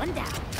One down.